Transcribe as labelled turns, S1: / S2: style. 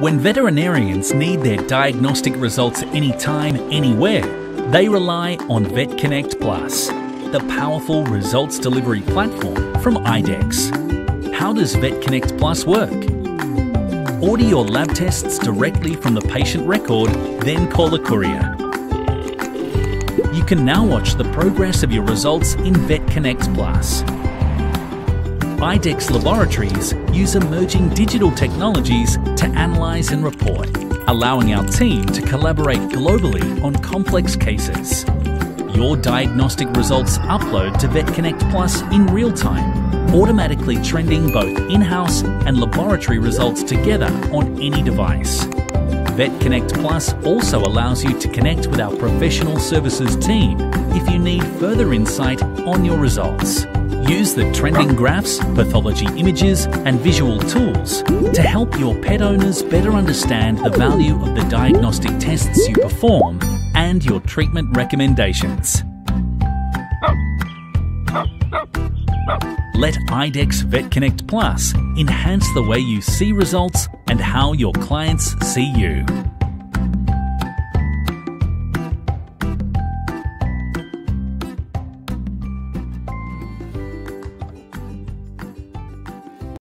S1: When veterinarians need their diagnostic results anytime, anywhere, they rely on VetConnect Plus, the powerful results delivery platform from IDEXX. How does VetConnect Plus work? Order your lab tests directly from the patient record, then call a courier. You can now watch the progress of your results in VetConnect Plus. IDEXX laboratories use emerging digital technologies to analyse and report, allowing our team to collaborate globally on complex cases. Your diagnostic results upload to VetConnect Plus in real time, automatically trending both in house and laboratory results together on any device. VetConnect Plus also allows you to connect with our professional services team if you need further insight on your results. Use the trending graphs, pathology images, and visual tools to help your pet owners better understand the value of the diagnostic tests you perform and your treatment recommendations. Let IDEXX VetConnect Plus enhance the way you see results and how your clients see you.